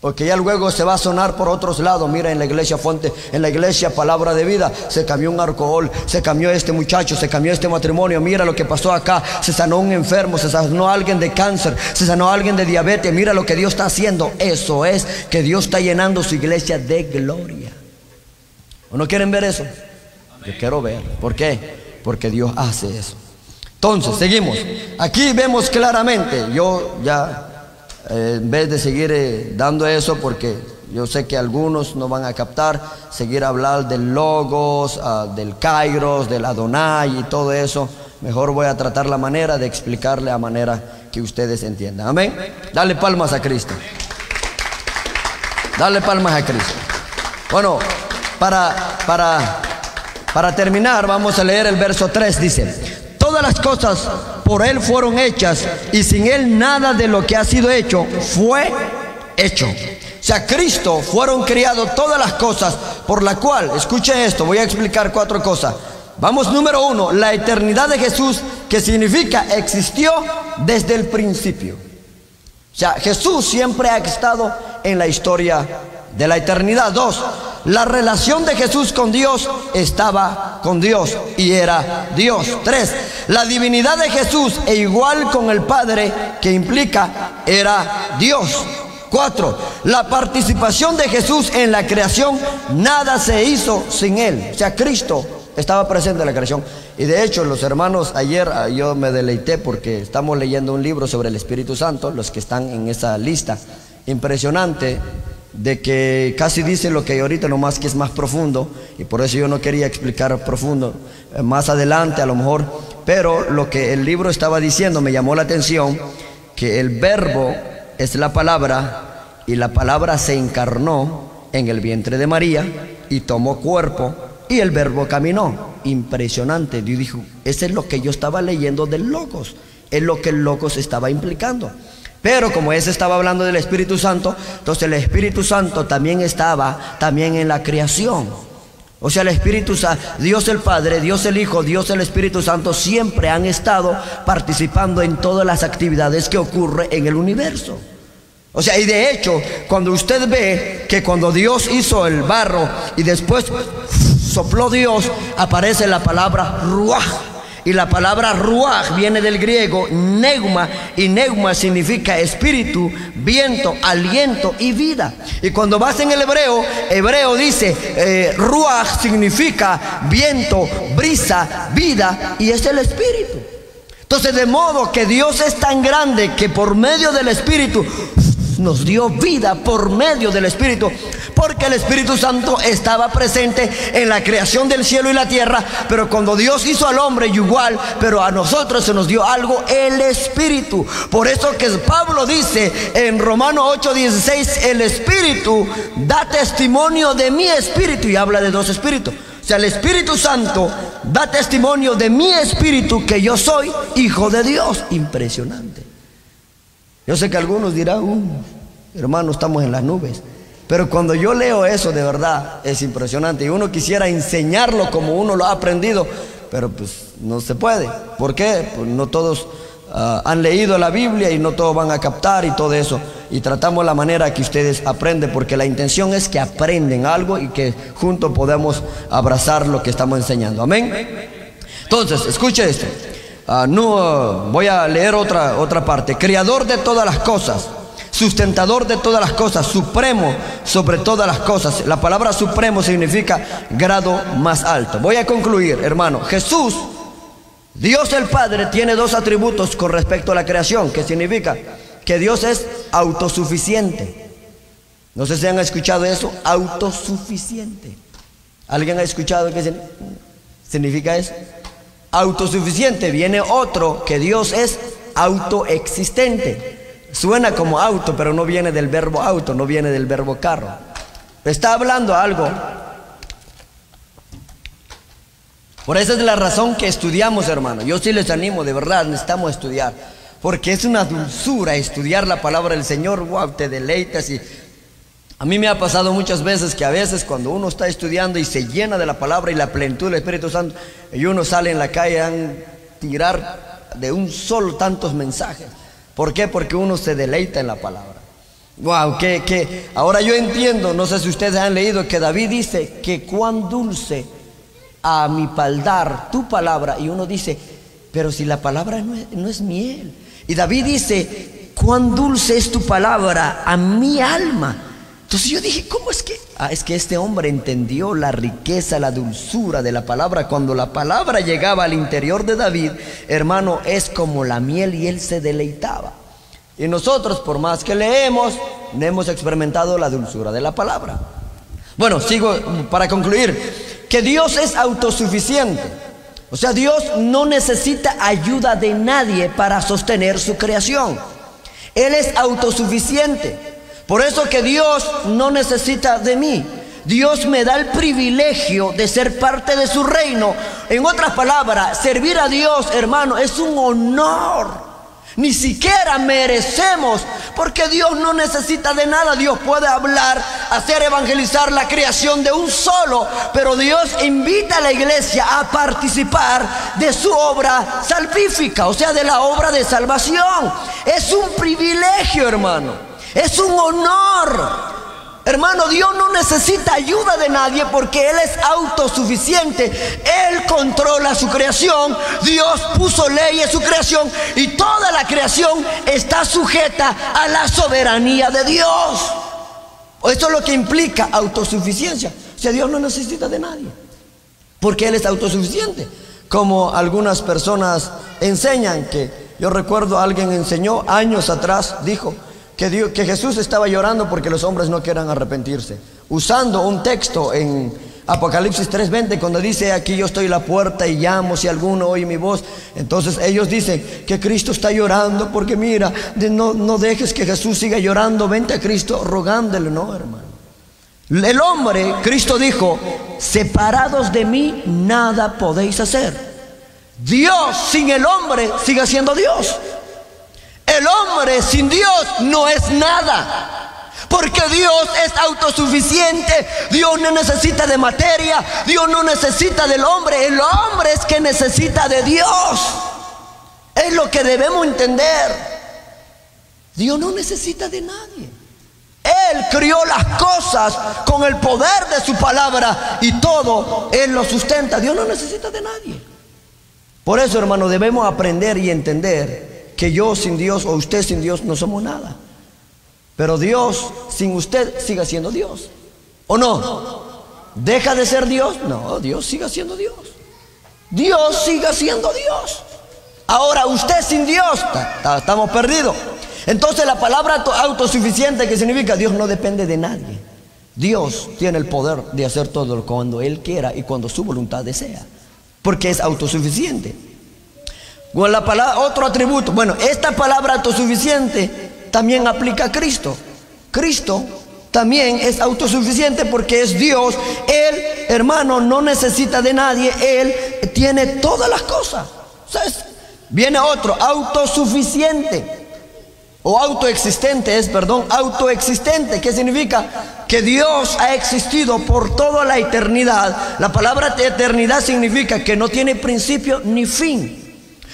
[SPEAKER 1] Porque ya luego se va a sonar por otros lados. Mira, en la iglesia Fuente, en la iglesia Palabra de Vida, se cambió un alcohol, se cambió este muchacho, se cambió este matrimonio. Mira lo que pasó acá. Se sanó un enfermo, se sanó alguien de cáncer, se sanó alguien de diabetes. Mira lo que Dios está haciendo. Eso es que Dios está llenando su iglesia de gloria. ¿O no quieren ver eso? Yo quiero ver. ¿Por qué? Porque Dios hace eso. Entonces, seguimos. Aquí vemos claramente, yo ya, eh, en vez de seguir eh, dando eso, porque yo sé que algunos no van a captar, seguir a hablar del logos, ah, del kairos, del Adonai y todo eso, mejor voy a tratar la manera de explicarle a manera que ustedes entiendan. Amén. Dale palmas a Cristo. Dale palmas a Cristo. Bueno, para, para para terminar, vamos a leer el verso 3. Dice, todas las cosas por Él fueron hechas y sin Él nada de lo que ha sido hecho fue hecho. O sea, Cristo fueron criadas todas las cosas por la cual, escuche esto, voy a explicar cuatro cosas. Vamos, número uno, la eternidad de Jesús, que significa existió desde el principio. O sea, Jesús siempre ha estado en la historia de la eternidad. Dos, la relación de Jesús con Dios estaba con Dios y era Dios. Tres, la divinidad de Jesús e igual con el Padre que implica era Dios. Cuatro, la participación de Jesús en la creación, nada se hizo sin él. O sea, Cristo estaba presente en la creación. Y de hecho, los hermanos, ayer ah, yo me deleité porque estamos leyendo un libro sobre el Espíritu Santo, los que están en esa lista. Impresionante de que casi dice lo que ahorita nomás que es más profundo y por eso yo no quería explicar profundo eh, más adelante a lo mejor, pero lo que el libro estaba diciendo me llamó la atención que el verbo es la palabra y la palabra se encarnó en el vientre de María y tomó cuerpo y el verbo caminó. Impresionante. Yo dije, ese es lo que yo estaba leyendo del locos, es lo que el locos estaba implicando. Pero como ese estaba hablando del Espíritu Santo, entonces el Espíritu Santo también estaba también en la creación. O sea, el Espíritu Santo, Dios el Padre, Dios el Hijo, Dios el Espíritu Santo siempre han estado participando en todas las actividades que ocurren en el universo. O sea, y de hecho, cuando usted ve que cuando Dios hizo el barro y después sopló Dios, aparece la palabra ruach y la palabra ruach viene del griego neuma y neuma significa espíritu, viento, aliento y vida. Y cuando vas en el hebreo, hebreo dice eh, ruach significa viento, brisa, vida y es el espíritu. Entonces de modo que Dios es tan grande que por medio del espíritu nos dio vida por medio del Espíritu, porque el Espíritu Santo estaba presente en la creación del cielo y la tierra, pero cuando Dios hizo al hombre igual, pero a nosotros se nos dio algo, el Espíritu. Por eso que Pablo dice en Romano 8:16, el Espíritu da testimonio de mi Espíritu y habla de dos espíritus. O sea, el Espíritu Santo da testimonio de mi espíritu que yo soy hijo de Dios. Impresionante. Yo sé que algunos dirán, uh, hermano, estamos en las nubes. Pero cuando yo leo eso, de verdad, es impresionante. Y uno quisiera enseñarlo como uno lo ha aprendido, pero pues no se puede. ¿Por qué? Pues no todos ah, han leído la Biblia y no todos van a captar y todo eso. Y tratamos la manera que ustedes aprenden, porque la intención es que aprenden algo y que juntos podamos abrazar lo que estamos enseñando. Amén. Entonces, escuche esto. Ah, no, ah, voy a leer otra, otra parte. Creador de todas las cosas, sustentador de todas las cosas, supremo sobre todas las cosas. La palabra supremo significa grado más alto. Voy a concluir, hermano. Jesús, Dios el Padre, tiene dos atributos con respecto a la creación, que significa que Dios es autosuficiente. No sé si han escuchado eso, autosuficiente. ¿Alguien ha escuchado qué significa eso? Autosuficiente. Viene otro que Dios es autoexistente. Suena como auto, pero no viene del verbo auto, no viene del verbo carro. Está hablando algo. Por esa es la razón que estudiamos, hermano. Yo sí les animo, de verdad, necesitamos estudiar. Porque es una dulzura estudiar la palabra del Señor. Wow, te deleitas y a mí me ha pasado muchas veces que a veces cuando uno está estudiando y se llena de la palabra y la plenitud del Espíritu Santo, y uno sale en la calle a tirar de un solo tantos mensajes. ¿Por qué? Porque uno se deleita en la palabra. Wow, que, que ahora yo entiendo, no sé si ustedes han leído que David dice que cuán dulce a mi paldar tu palabra. Y uno dice, pero si la palabra no es, no es miel. Y David dice, cuán dulce es tu palabra a mi alma. Entonces yo dije, ¿cómo es que? Ah, es que este hombre entendió la riqueza, la dulzura de la palabra. Cuando la palabra llegaba al interior de David, hermano, es como la miel y él se deleitaba. Y nosotros, por más que leemos, no hemos experimentado la dulzura de la palabra. Bueno, sigo para concluir, que Dios es autosuficiente. O sea, Dios no necesita ayuda de nadie para sostener su creación. Él es autosuficiente. Por eso que Dios no necesita de mí. Dios me da el privilegio de ser parte de su reino. En otras palabras, servir a Dios, hermano, es un honor. Ni siquiera merecemos, porque Dios no necesita de nada. Dios puede hablar, hacer evangelizar la creación de un solo, pero Dios invita a la iglesia a participar de su obra salvífica, o sea, de la obra de salvación. Es un privilegio, hermano. Es un honor. Hermano, Dios no necesita ayuda de nadie porque Él es autosuficiente. Él controla su creación. Dios puso ley en su creación y toda la creación está sujeta a la soberanía de Dios. Esto es lo que implica autosuficiencia. O sea, Dios no necesita de nadie porque Él es autosuficiente. Como algunas personas enseñan que yo recuerdo alguien enseñó años atrás, dijo, que, que Jesús estaba llorando porque los hombres no quieran arrepentirse. Usando un texto en Apocalipsis 3:20, cuando dice, aquí yo estoy la puerta y llamo si alguno oye mi voz. Entonces ellos dicen que Cristo está llorando porque mira, no, no dejes que Jesús siga llorando, vente a Cristo rogándole, no, hermano. El hombre, Cristo dijo, separados de mí nada podéis hacer. Dios sin el hombre sigue siendo Dios. El hombre sin Dios no es nada. Porque Dios es autosuficiente. Dios no necesita de materia. Dios no necesita del hombre. El hombre es que necesita de Dios. Es lo que debemos entender. Dios no necesita de nadie. Él crió las cosas con el poder de su palabra y todo Él lo sustenta. Dios no necesita de nadie. Por eso, hermano, debemos aprender y entender que yo sin Dios o usted sin Dios no somos nada. Pero Dios sin usted sigue siendo Dios. ¿O no? ¿Deja de ser Dios? No, Dios sigue siendo Dios. Dios sigue siendo Dios. Ahora usted sin Dios, estamos perdidos. Entonces la palabra autosuficiente que significa Dios no depende de nadie. Dios tiene el poder de hacer todo cuando Él quiera y cuando su voluntad desea. Porque es autosuficiente. Con la palabra, otro atributo. Bueno, esta palabra autosuficiente también aplica a Cristo. Cristo también es autosuficiente porque es Dios. Él, hermano, no necesita de nadie. Él tiene todas las cosas. Viene otro, autosuficiente. O autoexistente es, perdón, autoexistente. ¿Qué significa? Que Dios ha existido por toda la eternidad. La palabra eternidad significa que no tiene principio ni fin.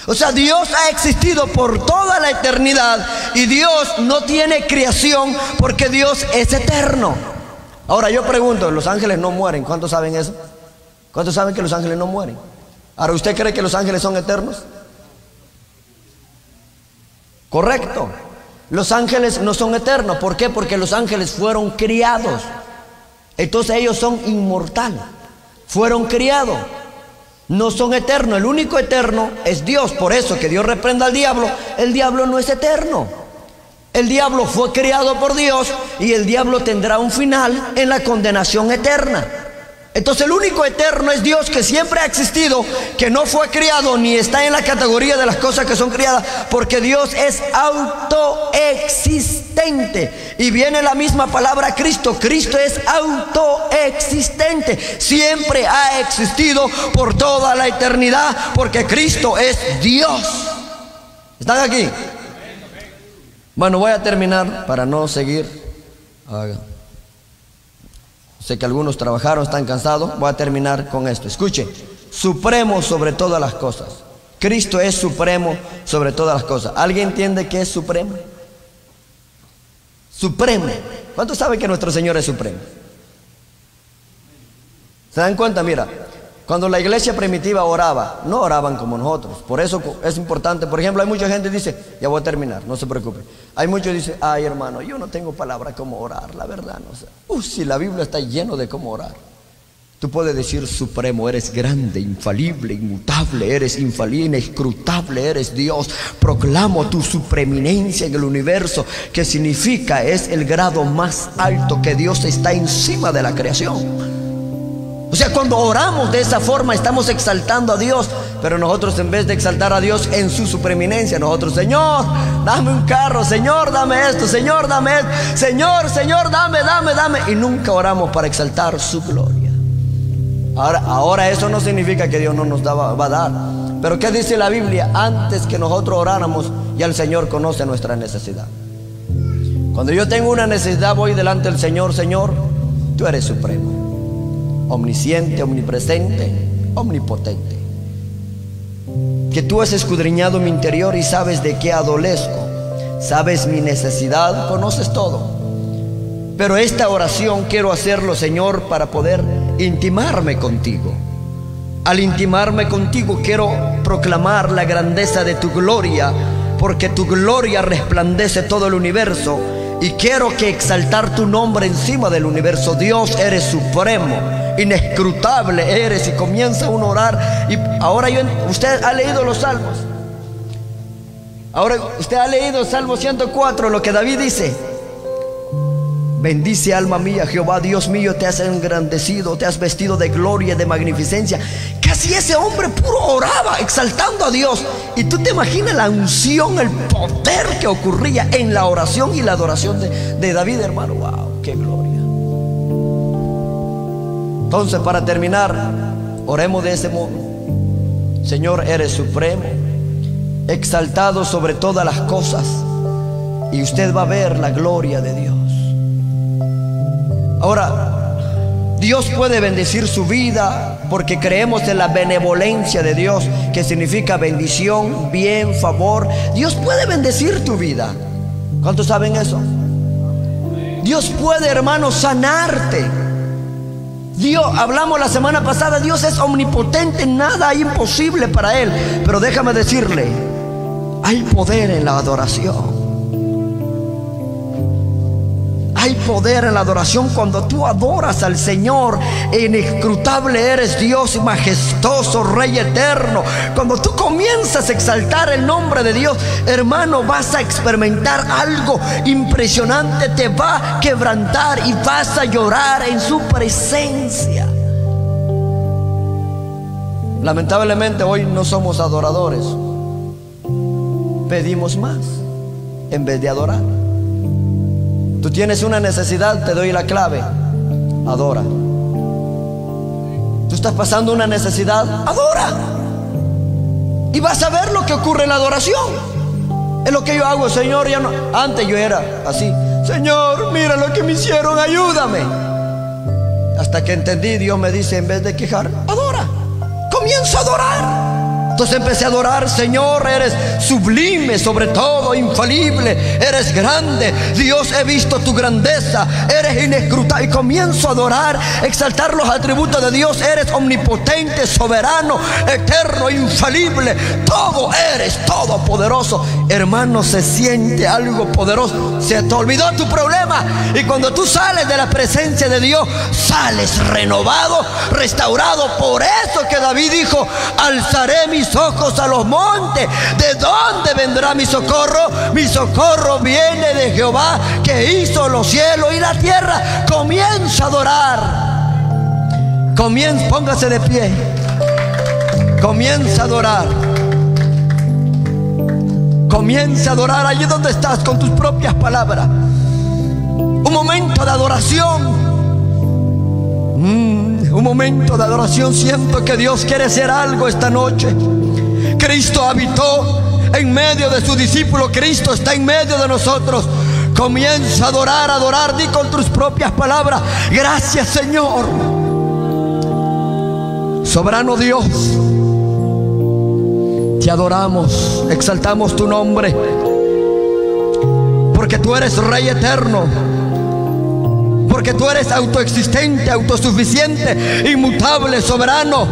[SPEAKER 1] O sea, Dios ha existido por toda la eternidad y Dios no tiene creación porque Dios es eterno. Ahora yo pregunto, los ángeles no mueren, ¿cuántos saben eso? ¿Cuántos saben que los ángeles no mueren? Ahora, ¿usted cree que los ángeles son eternos? Correcto. Los ángeles no son eternos. ¿Por qué? Porque los ángeles fueron criados. Entonces ellos son inmortales. Fueron criados no son eternos. El único eterno es Dios. Por eso que Dios reprenda al diablo. El diablo no es eterno. El diablo fue creado por Dios y el diablo tendrá un final en la condenación eterna. Entonces el único eterno es Dios que siempre ha existido, que no fue criado ni está en la categoría de las cosas que son criadas, porque Dios es autoexistente. Y viene la misma palabra Cristo, Cristo es autoexistente, siempre ha existido por toda la eternidad, porque Cristo es Dios. ¿Están aquí? Bueno, voy a terminar para no seguir. Sé que algunos trabajaron, están cansados. Voy a terminar con esto. Escuche, supremo sobre todas las cosas. Cristo es supremo sobre todas las cosas. ¿Alguien entiende qué es supremo? Supremo. ¿Cuántos saben que nuestro Señor es supremo? ¿Se dan cuenta? Mira, cuando la iglesia primitiva oraba, no oraban como nosotros. Por eso es importante. Por ejemplo, hay mucha gente que dice, ya voy a terminar, no se preocupe. Hay muchos que dicen, ay hermano, yo no tengo palabra como orar, la verdad. No sé. Uh, si la Biblia está lleno de cómo orar. Tú puedes decir supremo, eres grande, infalible, inmutable, eres infalible, inescrutable, eres Dios. Proclamo tu supreeminencia en el universo, que significa es el grado más alto que Dios está encima de la creación. O sea, cuando oramos de esa forma estamos exaltando a Dios, pero nosotros en vez de exaltar a Dios en su supreeminencia, nosotros, Señor, dame un carro, Señor, dame esto, Señor, dame esto, Señor, Señor, dame, dame, dame. Y nunca oramos para exaltar su gloria. Ahora, ahora eso no significa que Dios no nos va a dar. Pero ¿qué dice la Biblia? Antes que nosotros oráramos, ya el Señor conoce nuestra necesidad. Cuando yo tengo una necesidad, voy delante del Señor, Señor, tú eres supremo omnisciente, omnipresente, omnipotente. Que tú has escudriñado mi interior y sabes de qué adolezco. Sabes mi necesidad, conoces todo. Pero esta oración quiero hacerlo, Señor, para poder intimarme contigo. Al intimarme contigo quiero proclamar la grandeza de tu gloria, porque tu gloria resplandece todo el universo. Y quiero que exaltar tu nombre encima del universo. Dios, eres supremo, inescrutable eres. Y comienza uno a orar. Y ahora yo, usted ha leído los salmos. Ahora usted ha leído Salmo 104, lo que David dice. Bendice alma mía, Jehová Dios mío, te has engrandecido, te has vestido de gloria y de magnificencia. Casi ese hombre puro oraba, exaltando a Dios. Y tú te imaginas la unción, el poder que ocurría en la oración y la adoración de, de David, hermano. ¡Wow! ¡Qué gloria! Entonces, para terminar, oremos de ese modo. Señor, eres supremo, exaltado sobre todas las cosas. Y usted va a ver la gloria de Dios. Ahora, Dios puede bendecir su vida porque creemos en la benevolencia de Dios, que significa bendición, bien, favor. Dios puede bendecir tu vida. ¿Cuántos saben eso? Dios puede, hermano, sanarte. Dios, hablamos la semana pasada, Dios es omnipotente, nada imposible para Él. Pero déjame decirle, hay poder en la adoración. Hay poder en la adoración cuando tú adoras al Señor. Inescrutable eres Dios, majestuoso, Rey eterno. Cuando tú comienzas a exaltar el nombre de Dios, hermano, vas a experimentar algo impresionante. Te va a quebrantar y vas a llorar en su presencia. Lamentablemente hoy no somos adoradores. Pedimos más en vez de adorar. Tú tienes una necesidad, te doy la clave. Adora. Tú estás pasando una necesidad, adora. Y vas a ver lo que ocurre en la adoración. Es lo que yo hago, Señor. Ya no. Antes yo era así. Señor, mira lo que me hicieron, ayúdame. Hasta que entendí, Dios me dice, en vez de quejar, adora. Comienzo a adorar. Entonces empecé a adorar, Señor, eres sublime, sobre todo infalible, eres grande. Dios, he visto tu grandeza, eres inescrutable. Y comienzo a adorar, exaltar los atributos de Dios. Eres omnipotente, soberano, eterno, infalible. Todo eres, todopoderoso. Hermano, se siente algo poderoso. Se te olvidó tu problema. Y cuando tú sales de la presencia de Dios, sales renovado, restaurado. Por eso que David dijo, alzaré mi ojos a los montes. ¿De dónde vendrá mi socorro? Mi socorro viene de Jehová que hizo los cielos y la tierra. Comienza a adorar. Comienza, póngase de pie. Comienza a adorar. Comienza a adorar allí donde estás con tus propias palabras. Un momento de adoración. Mm, un momento de adoración. Siento que Dios quiere hacer algo esta noche. Cristo habitó en medio de su discípulo. Cristo está en medio de nosotros. Comienza a adorar, a adorar. Di con tus propias palabras. Gracias Señor. Soberano Dios. Te adoramos, exaltamos tu nombre. Porque tú eres Rey eterno. Porque tú eres autoexistente, autosuficiente, inmutable, soberano.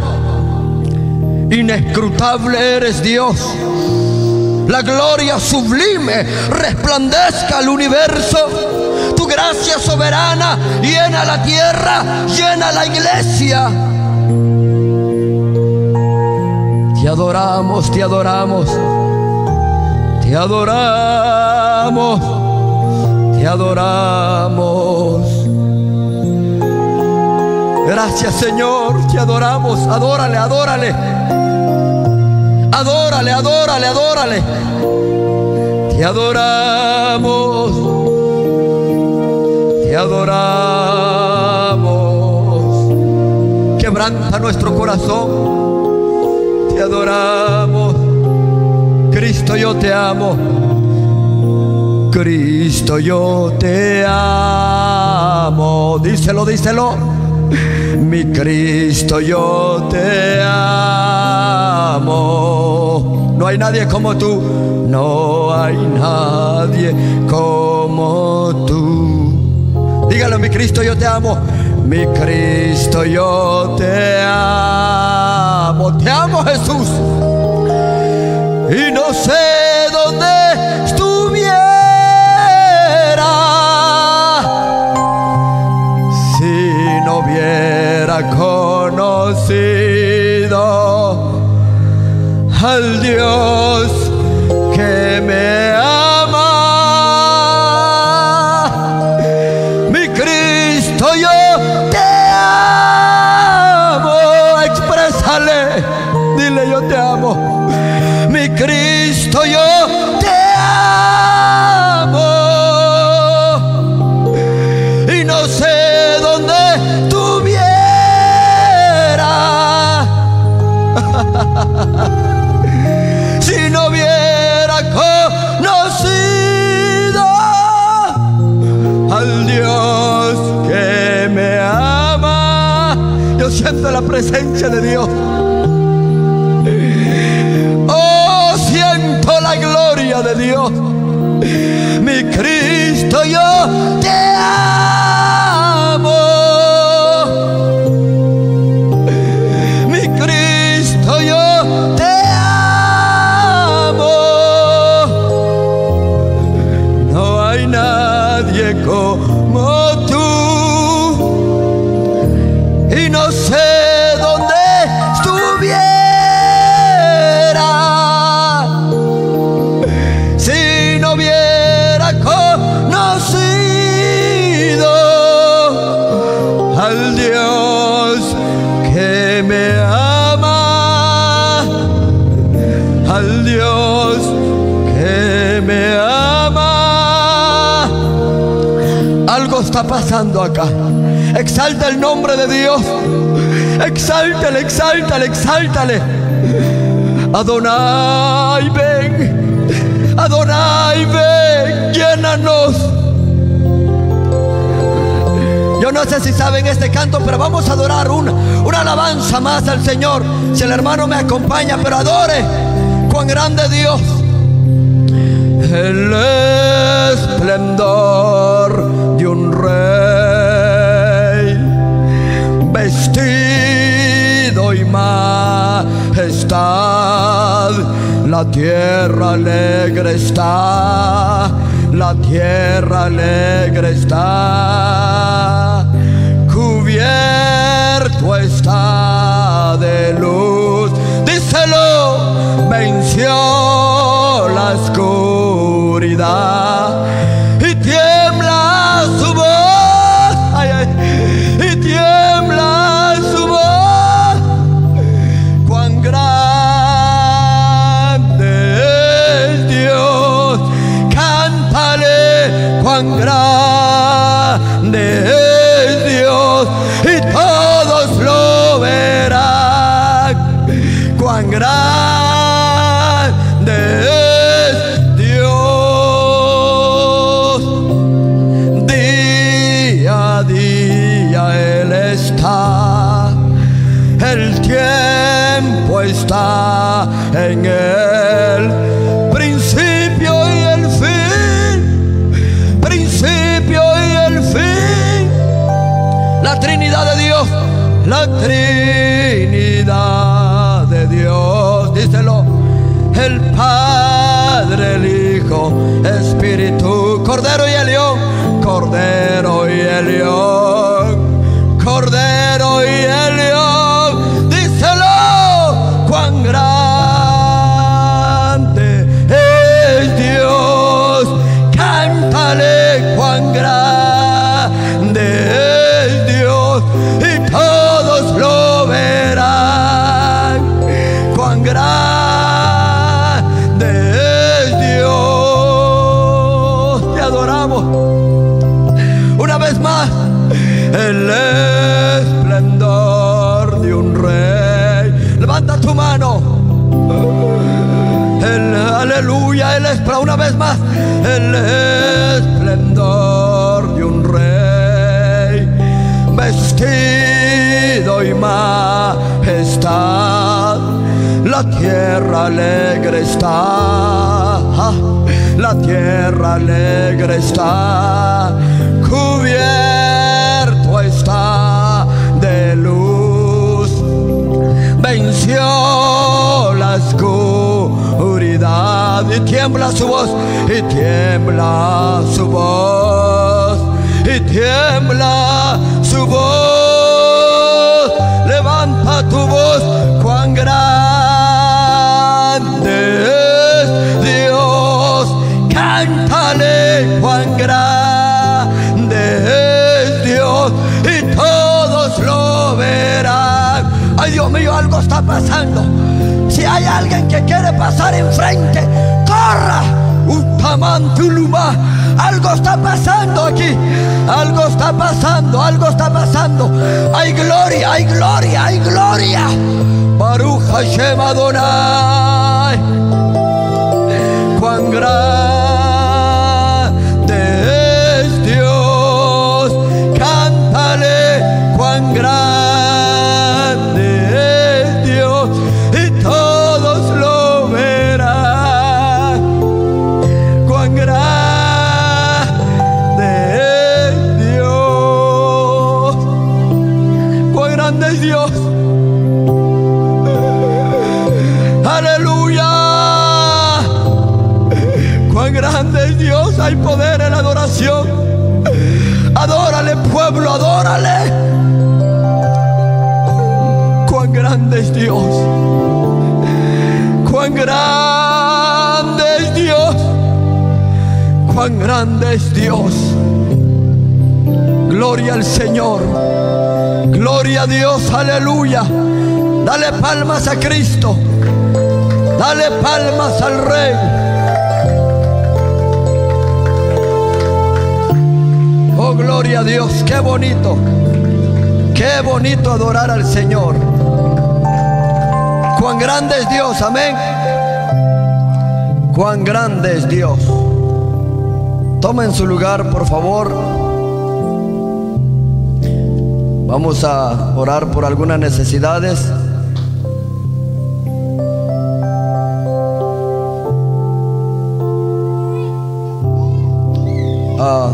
[SPEAKER 1] Inescrutable eres Dios. La gloria sublime resplandezca al universo. Tu gracia soberana llena la tierra, llena la iglesia. Te adoramos, te adoramos. Te adoramos. Te adoramos. Gracias Señor, te adoramos. Adórale, adórale. Adórale, adórale, adórale. Te adoramos. Te adoramos. Quebranta nuestro corazón. Te adoramos. Cristo, yo te amo. Cristo, yo te amo. Díselo, díselo. Mi Cristo, yo te amo. No hay nadie como tú, no hay nadie como tú. Dígalo, mi Cristo, yo te amo. Mi Cristo, yo te amo. Te amo, Jesús. Y no sé dónde estuviera si no hubiera conocido al Dios presencia de Dios. Oh, siento la gloria de Dios. Mi Cristo, yo te amo. Acá. Exalta el nombre de Dios. Exáltale, exáltale, exáltale. Adonai, ven. Adonai, ven. Llénanos. Yo no sé si saben este canto, pero vamos a adorar una, una alabanza más al Señor. Si el hermano me acompaña, pero adore. Cuán grande Dios. El esplendor vestido y majestad. La tierra alegre está, la tierra alegre está, cubierto está de luz. Díselo, venció la oscuridad obra. Trinidad de Dios. Díselo. El Padre, el Hijo, Espíritu, Cordero y el León. Cordero y el León. Cordero y el tierra alegre está, la tierra alegre está, cubierto está de luz, venció la oscuridad y tiembla su voz, y tiembla su voz, y tiembla su voz. Grande Dios, y todos lo verán. Ay, Dios mío, algo está pasando. Si hay alguien que quiere pasar enfrente, corra. Utamantuluma. Algo está pasando aquí. Algo está pasando, algo está pasando. Hay gloria, hay gloria, hay gloria. Baruch Hashem Adonai. Cuán grande Dios. Cuán grande es Dios. Cuán grande es Dios. Gloria al Señor. Gloria a Dios. Aleluya. Dale palmas a Cristo. Dale palmas al Rey. Oh, gloria a Dios. Qué bonito. Qué bonito adorar al Señor. Cuán grande es Dios. Amén. Cuán grande es Dios. Tomen su lugar, por favor. Vamos a orar por algunas necesidades. Ah,